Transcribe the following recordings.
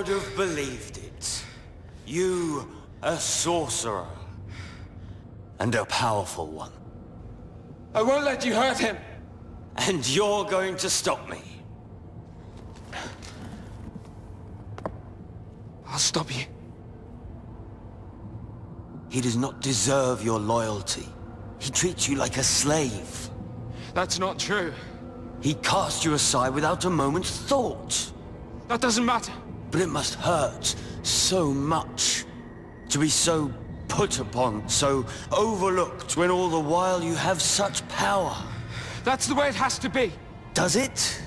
would have believed it. You, a sorcerer. And a powerful one. I won't let you hurt him! And you're going to stop me. I'll stop you. He does not deserve your loyalty. He treats you like a slave. That's not true. He cast you aside without a moment's thought. That doesn't matter. But it must hurt so much to be so put upon, so overlooked when all the while you have such power. That's the way it has to be. Does it?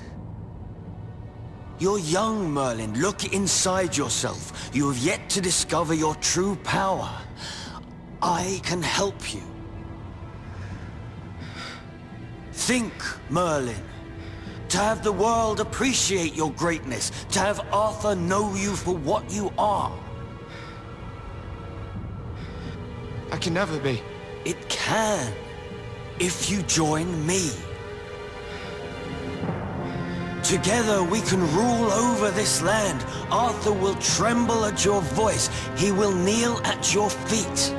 You're young, Merlin. Look inside yourself. You have yet to discover your true power. I can help you. Think, Merlin. To have the world appreciate your greatness. To have Arthur know you for what you are. I can never be. It can. If you join me. Together we can rule over this land. Arthur will tremble at your voice. He will kneel at your feet.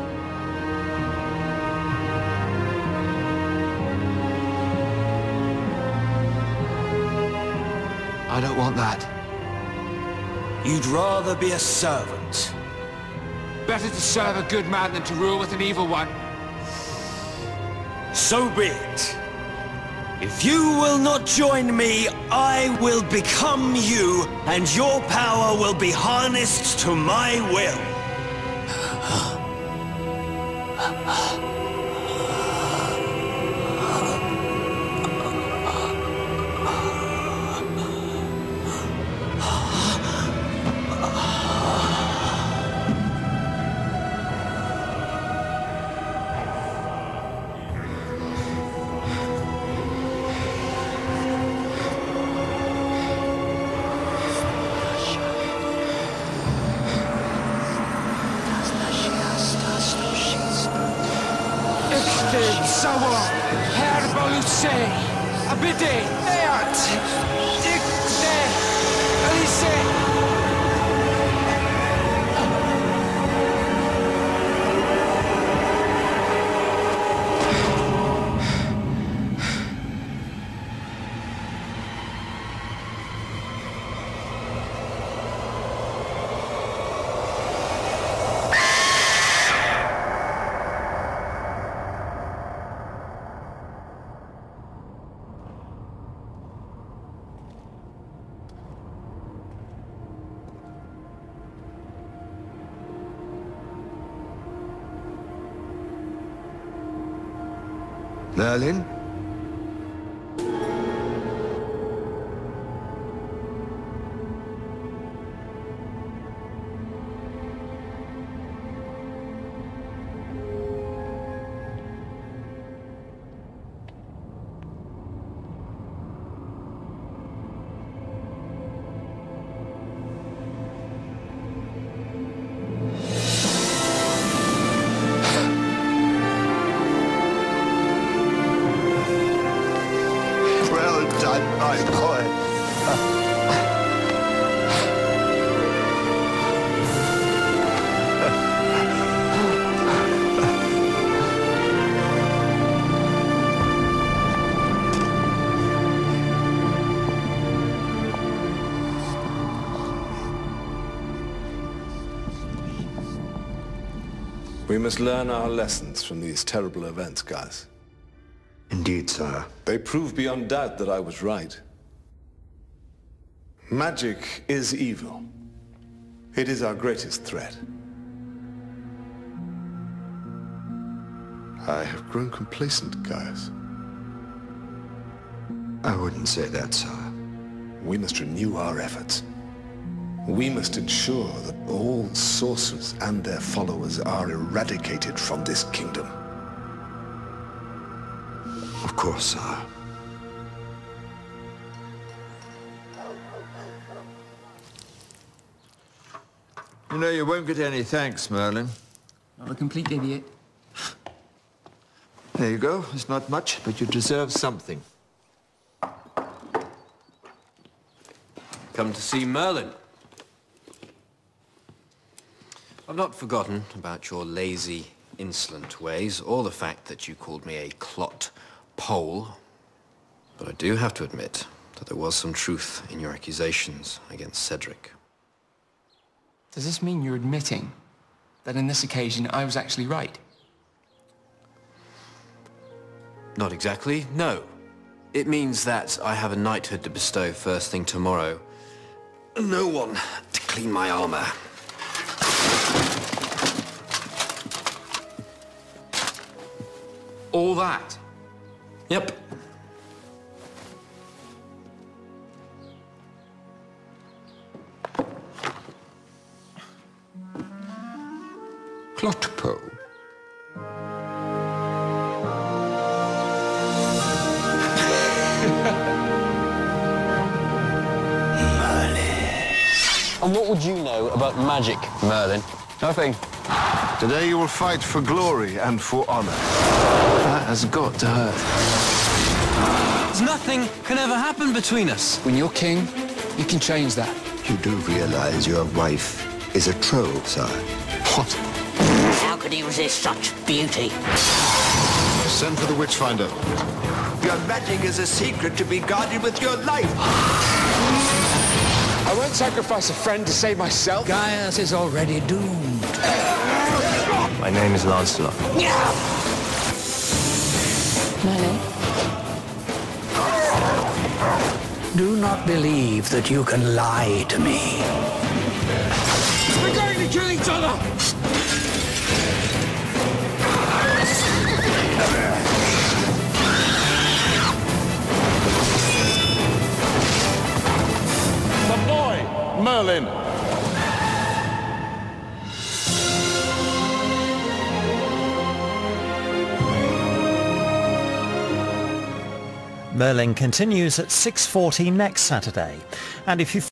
I don't want that. You'd rather be a servant. Better to serve a good man than to rule with an evil one. So be it. If you will not join me, I will become you, and your power will be harnessed to my will. Ixtid, Sawa, Herboluse, Abide, Eat, Merlin? We must learn our lessons from these terrible events, Gaius. Indeed, sire. They prove beyond doubt that I was right. Magic is evil. It is our greatest threat. I have grown complacent, Gaius. I wouldn't say that, sire. We must renew our efforts. We must ensure that all sorcerers and their followers are eradicated from this kingdom. Of course, sire. You know, you won't get any thanks, Merlin. Not a complete idiot. There you go. It's not much, but you deserve something. Come to see Merlin. I've not forgotten about your lazy, insolent ways, or the fact that you called me a clot pole. But I do have to admit that there was some truth in your accusations against Cedric. Does this mean you're admitting that in this occasion I was actually right? Not exactly, no. It means that I have a knighthood to bestow first thing tomorrow. No one to clean my armor. All that? Yep. Clotpo. And what would you know about magic, Merlin? Nothing. Today you will fight for glory and for honor. That has got to hurt. Nothing can ever happen between us. When you're king, you can change that. You do realize your wife is a troll, sire? What? How could he resist such beauty? Send for the Witchfinder. Your magic is a secret to be guarded with your life. I won't sacrifice a friend to save myself. Gaius is already doomed. My name is Lancelot. Merlin? Do not believe that you can lie to me. We're going to kill each other! The boy, Merlin. Merlin continues at 6.40 next Saturday. And if you